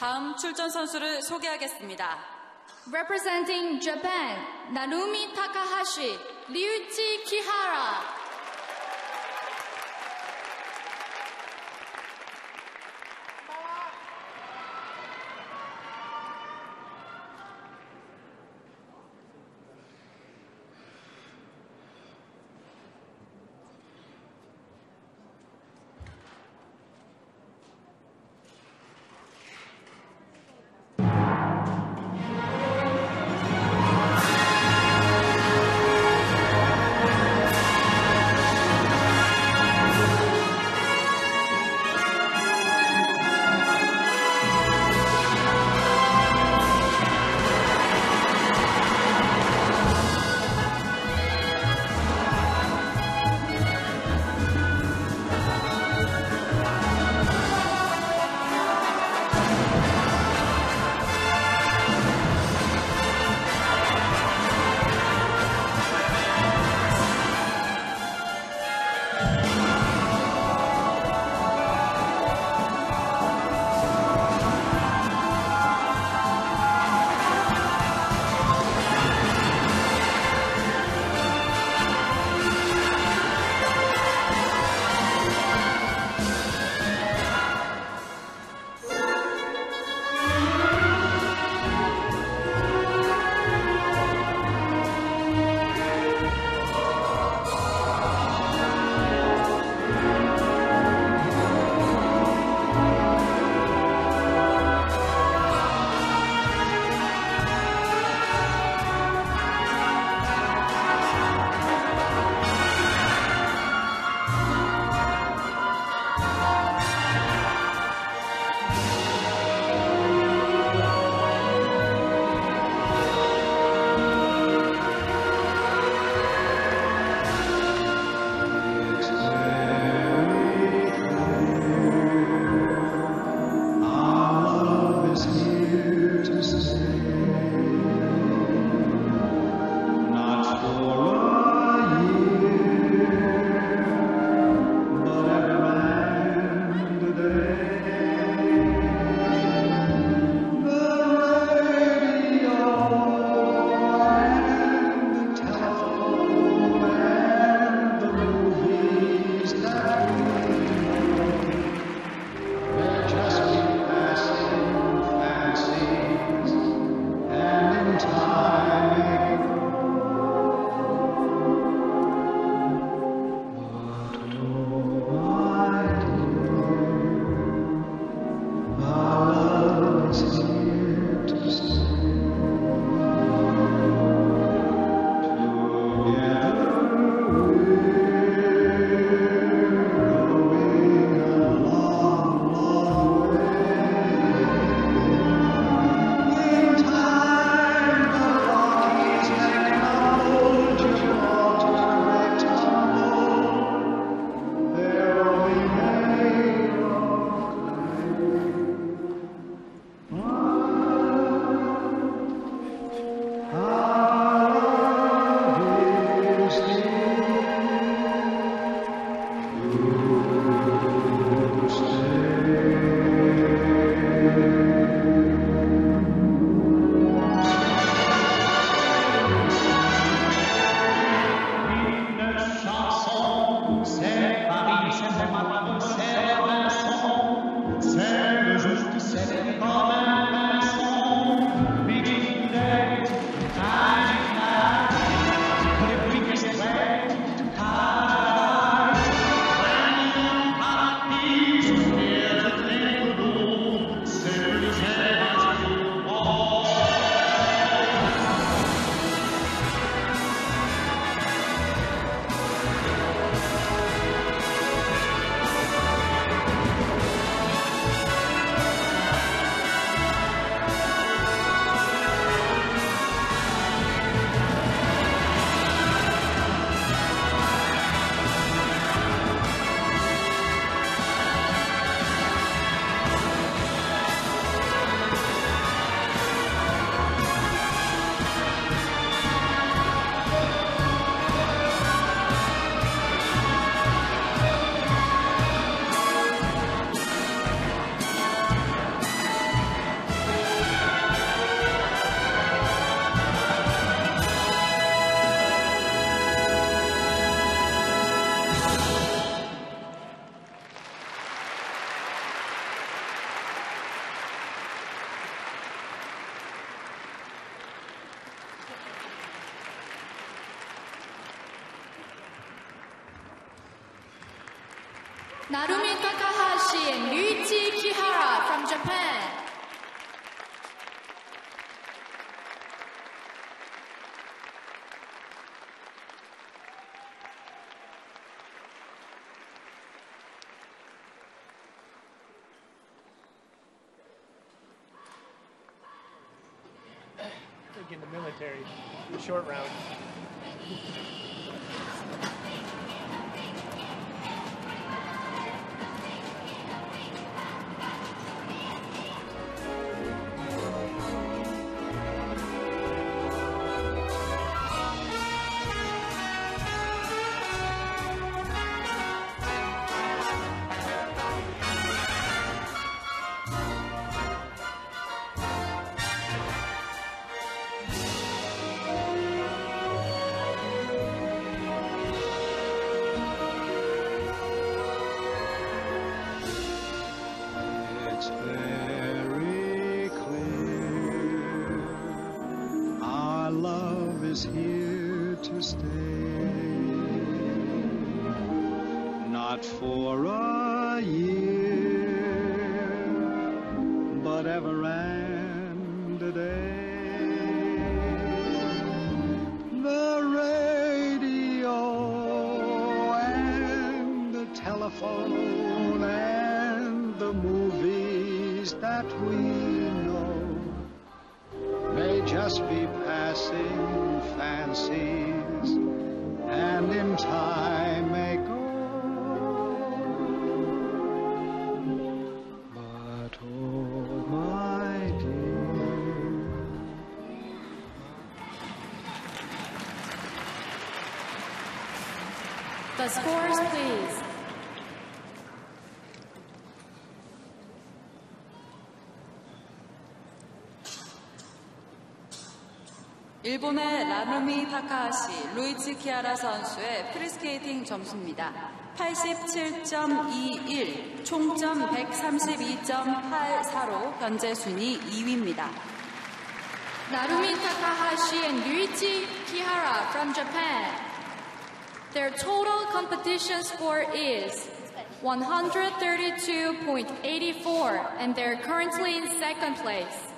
다음 출전 선수를 소개하겠습니다. Representing Japan, Narumi Takahashi, Ryuichi Kihara. mind. Narumi Takahashi and Ryuichi Kihara from Japan. in the military, short round. Is here to stay. Not for a year, but ever and a day. The radio and the telephone and the movies that we passing fancies and in time may go. But oh, my dear. The scores, please. 일본의 라누미 타카하시, 루이치 키아라 선수의 프리스케이팅 점수입니다. 87.21, 총점 132.84로 현재 순위 2위입니다. Narumi Takahashi and Ryuichi Kihara from Japan. Their total competition score is 132.84 and they're currently in second place.